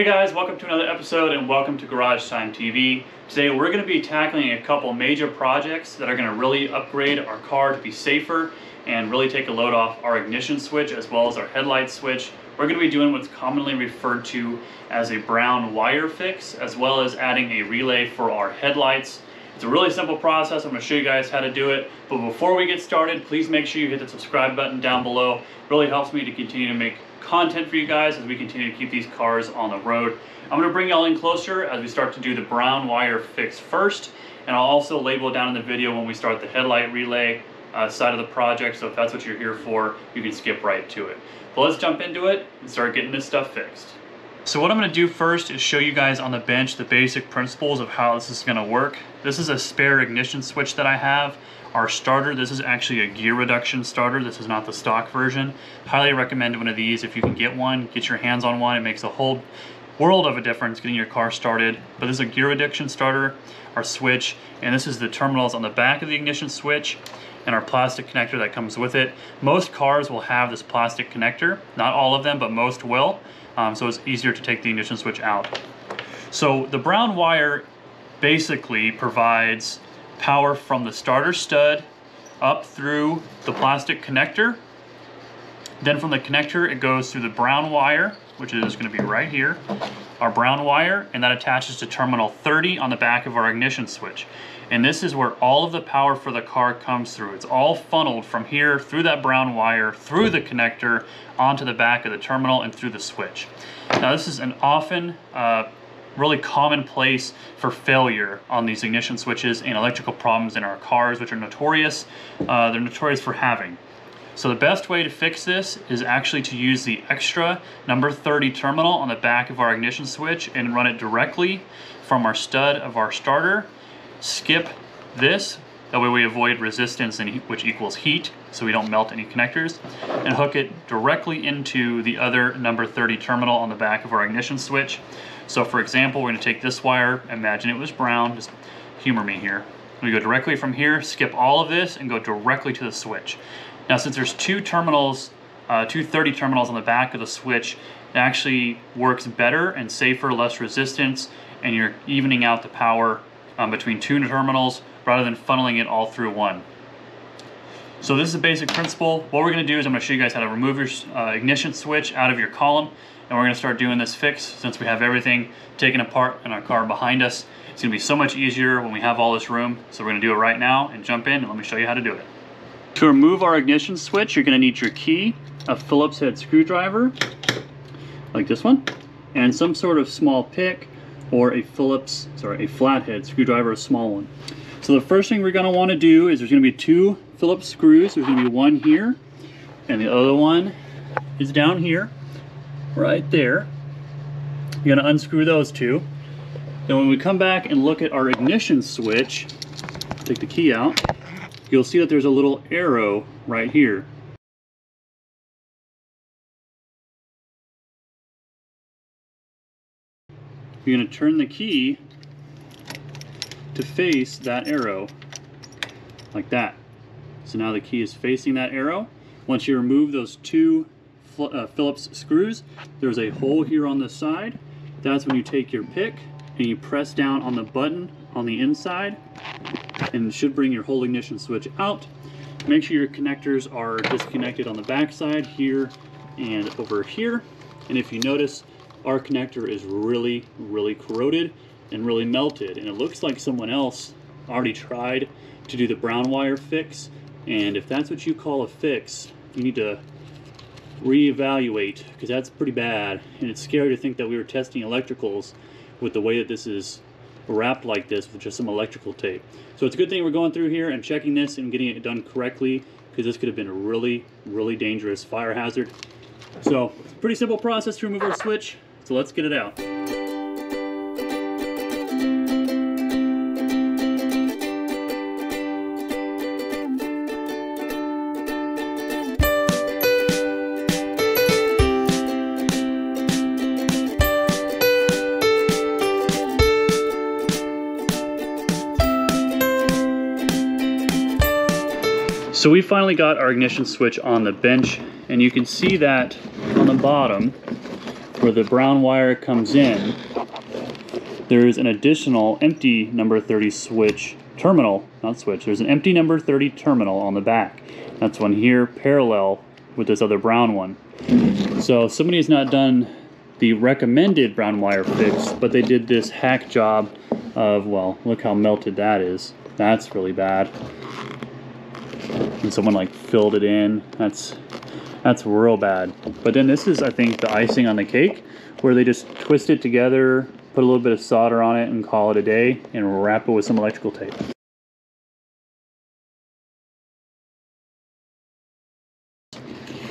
Hey guys, welcome to another episode and welcome to Garage Time TV. Today we're going to be tackling a couple major projects that are going to really upgrade our car to be safer and really take a load off our ignition switch as well as our headlight switch. We're going to be doing what's commonly referred to as a brown wire fix as well as adding a relay for our headlights. It's a really simple process. I'm going to show you guys how to do it. But before we get started, please make sure you hit the subscribe button down below. It really helps me to continue to make content for you guys as we continue to keep these cars on the road. I'm going to bring y'all in closer as we start to do the brown wire fix first. And I'll also label it down in the video when we start the headlight relay uh, side of the project. So if that's what you're here for, you can skip right to it. But let's jump into it and start getting this stuff fixed. So what I'm going to do first is show you guys on the bench the basic principles of how this is going to work. This is a spare ignition switch that I have. Our starter, this is actually a gear reduction starter. This is not the stock version. Highly recommend one of these if you can get one. Get your hands on one. It makes a whole world of a difference getting your car started. But this is a gear reduction starter, our switch, and this is the terminals on the back of the ignition switch and our plastic connector that comes with it. Most cars will have this plastic connector. Not all of them, but most will um, so it's easier to take the ignition switch out. So the brown wire basically provides power from the starter stud up through the plastic connector. Then from the connector, it goes through the brown wire, which is gonna be right here, our brown wire, and that attaches to terminal 30 on the back of our ignition switch. And this is where all of the power for the car comes through. It's all funneled from here through that brown wire, through the connector, onto the back of the terminal and through the switch. Now this is an often uh, really common place for failure on these ignition switches and electrical problems in our cars, which are notorious. Uh, they're notorious for having. So the best way to fix this is actually to use the extra number 30 terminal on the back of our ignition switch and run it directly from our stud of our starter skip this. That way we avoid resistance, and which equals heat, so we don't melt any connectors. And hook it directly into the other number 30 terminal on the back of our ignition switch. So for example, we're gonna take this wire, imagine it was brown, just humor me here. We go directly from here, skip all of this, and go directly to the switch. Now since there's two terminals, uh, two 30 terminals on the back of the switch, it actually works better and safer, less resistance, and you're evening out the power um, between two terminals rather than funneling it all through one. So this is a basic principle. What we're gonna do is I'm gonna show you guys how to remove your uh, ignition switch out of your column and we're gonna start doing this fix since we have everything taken apart in our car behind us. It's gonna be so much easier when we have all this room. So we're gonna do it right now and jump in and let me show you how to do it. To remove our ignition switch, you're gonna need your key, a Phillips head screwdriver, like this one, and some sort of small pick or a Phillips, sorry, a flathead screwdriver, a small one. So the first thing we're gonna wanna do is there's gonna be two Phillips screws. There's gonna be one here and the other one is down here, right there. You're gonna unscrew those two. Then when we come back and look at our ignition switch, take the key out, you'll see that there's a little arrow right here. you're going to turn the key to face that arrow like that. So now the key is facing that arrow. Once you remove those two uh, Phillips screws, there's a hole here on the side. That's when you take your pick and you press down on the button on the inside and should bring your whole ignition switch out. Make sure your connectors are disconnected on the back side here and over here. And if you notice, our connector is really, really corroded and really melted. And it looks like someone else already tried to do the brown wire fix. And if that's what you call a fix, you need to reevaluate because that's pretty bad. And it's scary to think that we were testing electricals with the way that this is wrapped like this with just some electrical tape. So it's a good thing we're going through here and checking this and getting it done correctly because this could have been a really, really dangerous fire hazard. So pretty simple process to remove our switch. So let's get it out. So we finally got our ignition switch on the bench and you can see that on the bottom where the brown wire comes in, there's an additional empty number 30 switch terminal, not switch, there's an empty number 30 terminal on the back. That's one here parallel with this other brown one. So somebody has not done the recommended brown wire fix, but they did this hack job of, well, look how melted that is. That's really bad. And someone like filled it in. That's that's real bad. But then this is, I think, the icing on the cake, where they just twist it together, put a little bit of solder on it and call it a day, and wrap it with some electrical tape.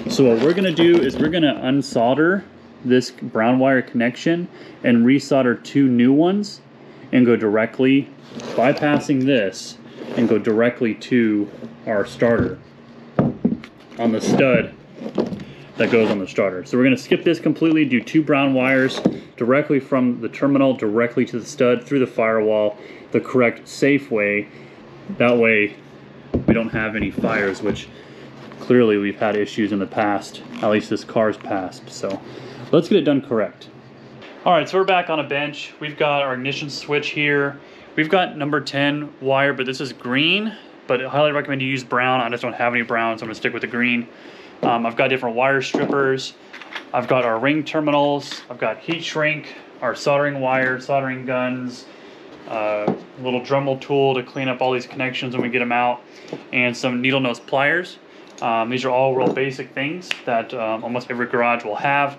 So what we're gonna do is we're gonna unsolder this brown wire connection and resolder two new ones and go directly, bypassing this, and go directly to our starter on the stud that goes on the starter. So we're gonna skip this completely, do two brown wires directly from the terminal directly to the stud through the firewall the correct safe way. That way we don't have any fires, which clearly we've had issues in the past, at least this car's past. So let's get it done correct. All right, so we're back on a bench. We've got our ignition switch here. We've got number 10 wire, but this is green, but I highly recommend you use brown. I just don't have any brown, so I'm gonna stick with the green. Um, I've got different wire strippers. I've got our ring terminals. I've got heat shrink, our soldering wire, soldering guns, uh, little Dremel tool to clean up all these connections when we get them out, and some needle nose pliers. Um, these are all real basic things that um, almost every garage will have.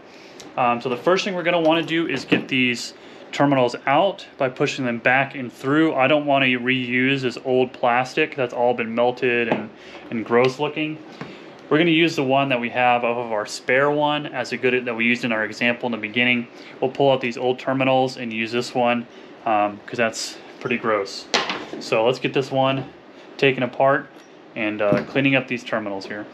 Um, so the first thing we're going to want to do is get these terminals out by pushing them back and through. I don't want to reuse this old plastic that's all been melted and, and gross looking. We're going to use the one that we have off of our spare one as a good that we used in our example in the beginning. We'll pull out these old terminals and use this one because um, that's pretty gross. So let's get this one taken apart and uh, cleaning up these terminals here.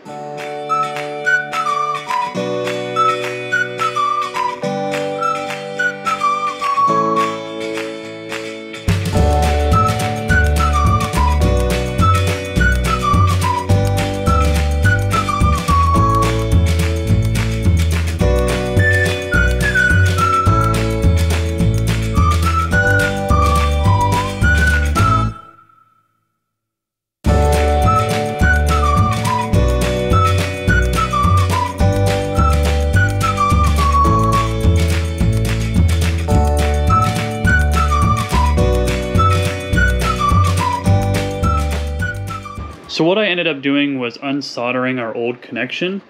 So what I ended up doing was unsoldering our old connection.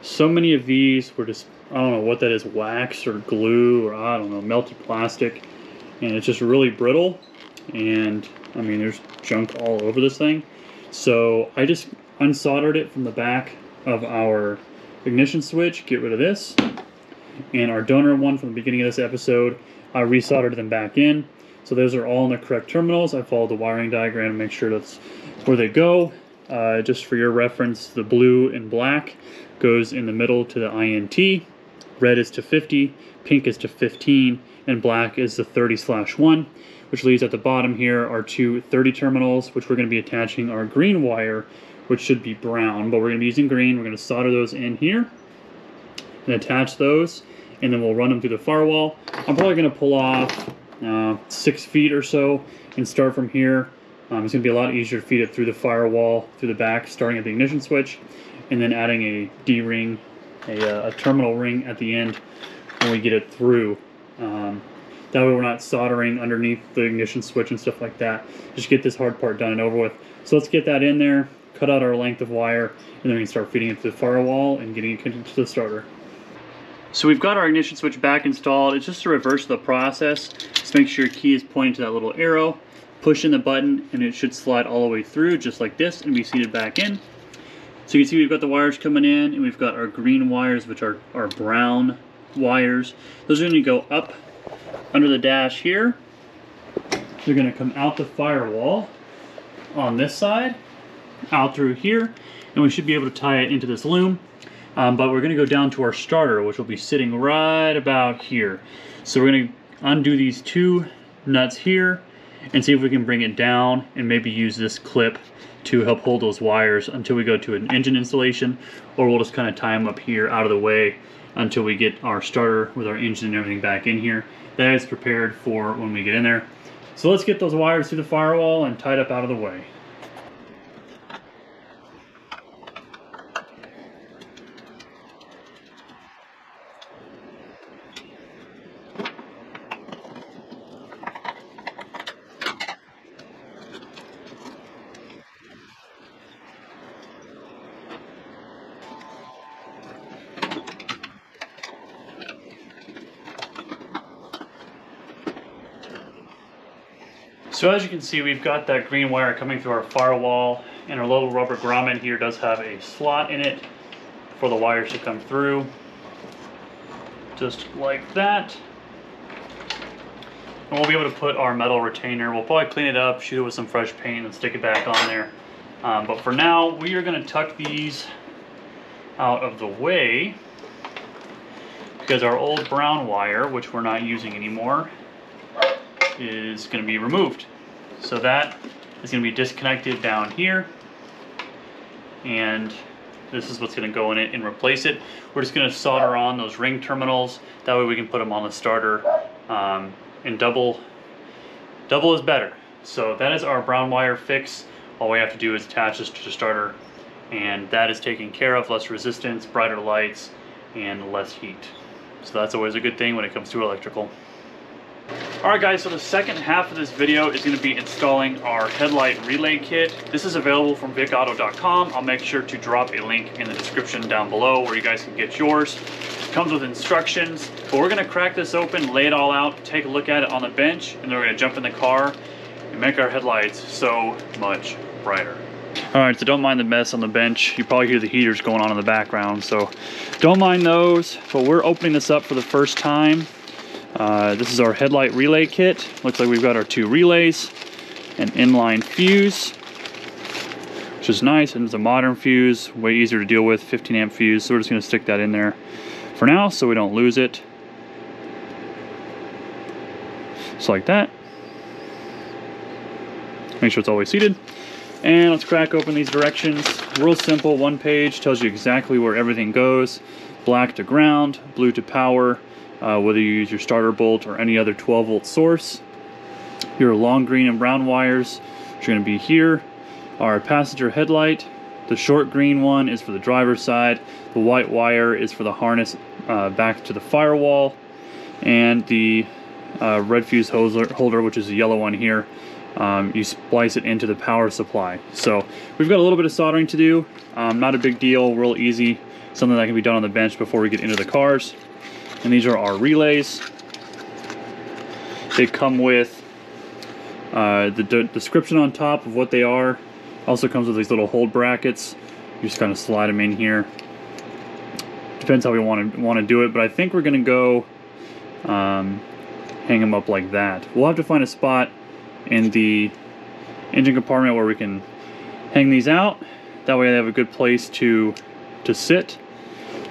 So many of these were just, I don't know what that is, wax or glue or I don't know, melted plastic. And it's just really brittle. And I mean, there's junk all over this thing. So I just unsoldered it from the back of our ignition switch, get rid of this. And our donor one from the beginning of this episode, I resoldered them back in. So those are all in the correct terminals. I followed the wiring diagram to make sure that's where they go. Uh, just for your reference, the blue and black goes in the middle to the INT, red is to 50, pink is to 15, and black is the 30 slash 1, which leaves at the bottom here our two 30 terminals, which we're going to be attaching our green wire, which should be brown, but we're going to be using green. We're going to solder those in here and attach those, and then we'll run them through the firewall. I'm probably going to pull off uh, six feet or so and start from here um, it's going to be a lot easier to feed it through the firewall, through the back, starting at the ignition switch, and then adding a D-ring, a, uh, a, terminal ring at the end when we get it through. Um, that way we're not soldering underneath the ignition switch and stuff like that. Just get this hard part done and over with. So let's get that in there, cut out our length of wire, and then we can start feeding it to the firewall and getting it connected to the starter. So we've got our ignition switch back installed. It's just to reverse of the process. Just make sure your key is pointing to that little arrow push in the button and it should slide all the way through just like this and be seated back in. So you can see we've got the wires coming in and we've got our green wires which are our brown wires. Those are going to go up under the dash here. They're going to come out the firewall on this side, out through here, and we should be able to tie it into this loom. Um, but we're going to go down to our starter, which will be sitting right about here. So we're going to undo these two nuts here and see if we can bring it down and maybe use this clip to help hold those wires until we go to an engine installation or we'll just kind of tie them up here out of the way until we get our starter with our engine and everything back in here. That is prepared for when we get in there. So let's get those wires through the firewall and tied up out of the way. So as you can see, we've got that green wire coming through our firewall and our little rubber grommet here does have a slot in it for the wires to come through. Just like that. And we'll be able to put our metal retainer, we'll probably clean it up, shoot it with some fresh paint and stick it back on there. Um, but for now, we are gonna tuck these out of the way because our old brown wire, which we're not using anymore, is going to be removed. So that is going to be disconnected down here. And this is what's going to go in it and replace it. We're just going to solder on those ring terminals. That way we can put them on the starter. Um, and double, double is better. So that is our brown wire fix. All we have to do is attach this to the starter and that is taken care of. Less resistance, brighter lights, and less heat. So that's always a good thing when it comes to electrical. Alright guys, so the second half of this video is going to be installing our headlight relay kit. This is available from vickauto.com. I'll make sure to drop a link in the description down below where you guys can get yours. It comes with instructions, but we're going to crack this open, lay it all out, take a look at it on the bench, and then we're going to jump in the car and make our headlights so much brighter. Alright, so don't mind the mess on the bench. You probably hear the heaters going on in the background, so don't mind those. But we're opening this up for the first time uh, this is our headlight relay kit. Looks like we've got our two relays, an inline fuse, which is nice, and it's a modern fuse, way easier to deal with, 15 amp fuse. So we're just gonna stick that in there for now so we don't lose it. Just like that. Make sure it's always seated. And let's crack open these directions. Real simple, one page, tells you exactly where everything goes. Black to ground, blue to power, uh, whether you use your starter bolt or any other 12 volt source. Your long green and brown wires are going to be here. Our passenger headlight, the short green one is for the driver's side. The white wire is for the harness uh, back to the firewall. And the uh, red fuse holder, which is the yellow one here, um, you splice it into the power supply. So we've got a little bit of soldering to do. Um, not a big deal, real easy. Something that can be done on the bench before we get into the cars. And these are our relays. They come with uh, the de description on top of what they are. Also comes with these little hold brackets. You just kind of slide them in here. Depends how we want to want to do it, but I think we're gonna go um, hang them up like that. We'll have to find a spot in the engine compartment where we can hang these out. That way they have a good place to to sit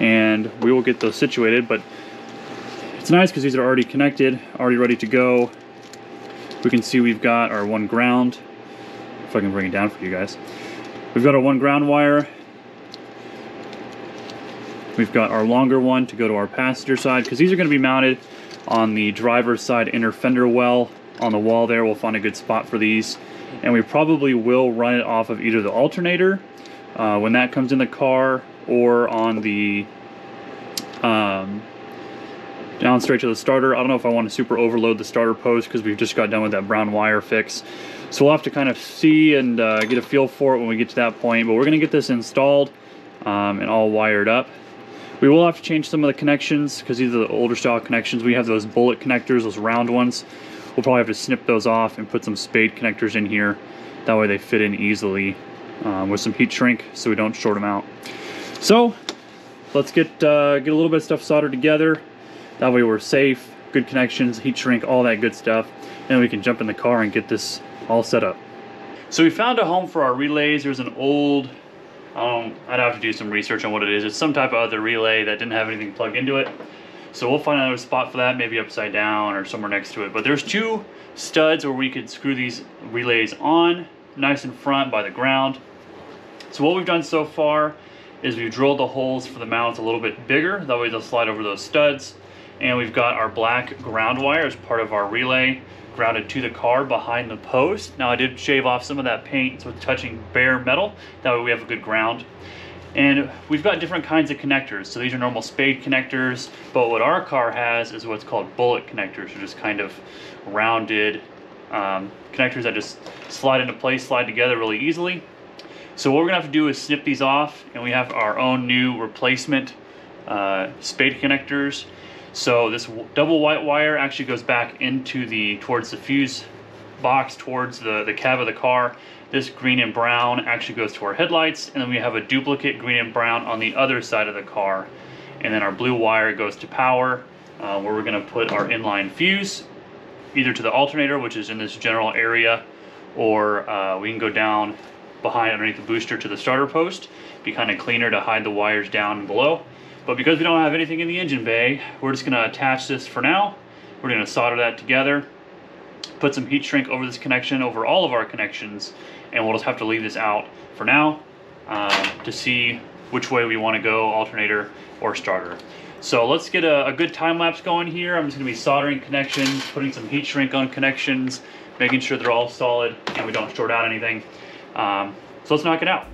and we will get those situated. But it's nice because these are already connected, already ready to go. We can see we've got our one ground, if I can bring it down for you guys. We've got our one ground wire. We've got our longer one to go to our passenger side because these are going to be mounted on the driver's side inner fender well on the wall there. We'll find a good spot for these. And we probably will run it off of either the alternator uh, when that comes in the car or on the um, down straight to the starter. I don't know if I want to super overload the starter post because we've just got done with that brown wire fix. So we'll have to kind of see and uh, get a feel for it when we get to that point. But we're going to get this installed um, and all wired up. We will have to change some of the connections because these are the older style connections. We have those bullet connectors, those round ones. We'll probably have to snip those off and put some spade connectors in here. That way they fit in easily um, with some heat shrink so we don't short them out. So let's get, uh, get a little bit of stuff soldered together. That way we're safe, good connections, heat shrink, all that good stuff. And we can jump in the car and get this all set up. So we found a home for our relays. There's an old, um, I'd have to do some research on what it is. It's some type of other relay that didn't have anything plugged into it. So we'll find another spot for that, maybe upside down or somewhere next to it. But there's two studs where we could screw these relays on, nice in front by the ground. So what we've done so far is we've drilled the holes for the mounts a little bit bigger, that way they'll slide over those studs. And we've got our black ground wire as part of our relay grounded to the car behind the post. Now I did shave off some of that paint so it's touching bare metal, that way we have a good ground. And we've got different kinds of connectors. So these are normal spade connectors, but what our car has is what's called bullet connectors, or just kind of rounded um, connectors that just slide into place, slide together really easily. So what we're gonna have to do is snip these off, and we have our own new replacement uh, spade connectors. So this double white wire actually goes back into the, towards the fuse box, towards the, the cab of the car. This green and brown actually goes to our headlights, and then we have a duplicate green and brown on the other side of the car. And then our blue wire goes to power, uh, where we're gonna put our inline fuse, either to the alternator, which is in this general area, or uh, we can go down behind underneath the booster to the starter post. Be kind of cleaner to hide the wires down below. But because we don't have anything in the engine bay, we're just gonna attach this for now. We're gonna solder that together, put some heat shrink over this connection, over all of our connections, and we'll just have to leave this out for now uh, to see which way we want to go, alternator or starter. So let's get a, a good time lapse going here. I'm just to be soldering connections, putting some heat shrink on connections, making sure they're all solid and we don't short out anything. Um, so let's knock it out.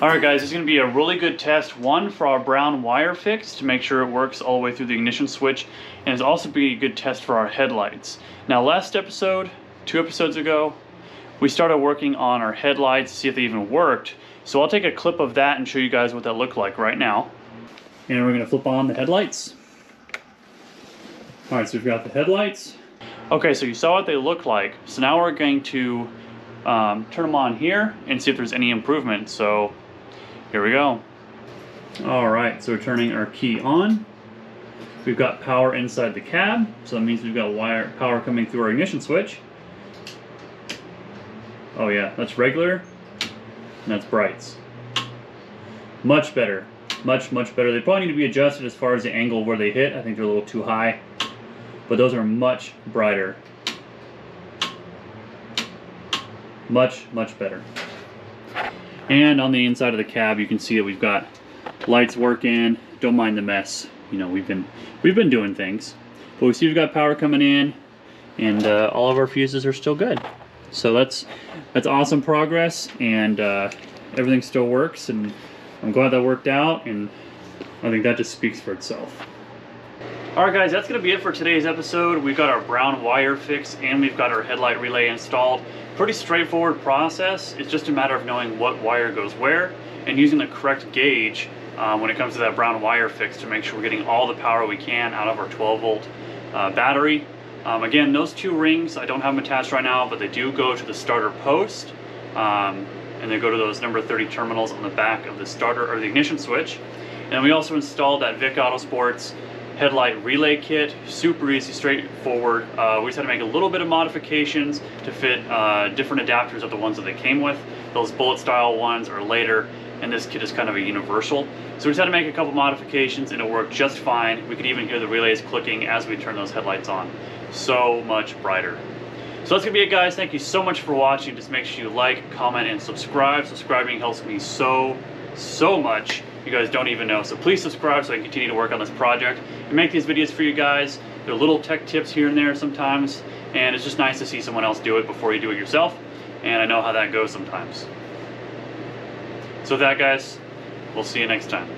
All right guys, this is gonna be a really good test. One for our brown wire fix to make sure it works all the way through the ignition switch. And it's also be a good test for our headlights. Now last episode, two episodes ago, we started working on our headlights to see if they even worked. So I'll take a clip of that and show you guys what that looked like right now. And we're gonna flip on the headlights. All right, so we've got the headlights. Okay, so you saw what they look like. So now we're going to um, turn them on here and see if there's any improvement. So here we go. All right, so we're turning our key on. We've got power inside the cab, so that means we've got wire power coming through our ignition switch. Oh yeah, that's regular, and that's brights. Much better, much, much better. They probably need to be adjusted as far as the angle where they hit. I think they're a little too high, but those are much brighter. Much, much better. And on the inside of the cab, you can see that we've got lights working. Don't mind the mess. You know, we've been we've been doing things, but we see we've got power coming in, and uh, all of our fuses are still good. So that's that's awesome progress, and uh, everything still works, and I'm glad that worked out, and I think that just speaks for itself. Alright guys, that's going to be it for today's episode. We've got our brown wire fix and we've got our headlight relay installed. Pretty straightforward process. It's just a matter of knowing what wire goes where and using the correct gauge uh, when it comes to that brown wire fix to make sure we're getting all the power we can out of our 12 volt uh, battery. Um, again, those two rings, I don't have them attached right now, but they do go to the starter post. Um, and they go to those number 30 terminals on the back of the starter or the ignition switch. And we also installed that Vick Autosports headlight relay kit. Super easy, straightforward. Uh, we just had to make a little bit of modifications to fit uh, different adapters of the ones that they came with. Those bullet style ones are later, and this kit is kind of a universal. So we just had to make a couple modifications and it worked just fine. We could even hear the relays clicking as we turn those headlights on. So much brighter. So that's gonna be it guys. Thank you so much for watching. Just make sure you like, comment, and subscribe. Subscribing helps me so, so much. You guys don't even know. So please subscribe so I can continue to work on this project and make these videos for you guys. They're little tech tips here and there sometimes. And it's just nice to see someone else do it before you do it yourself. And I know how that goes sometimes. So with that guys, we'll see you next time.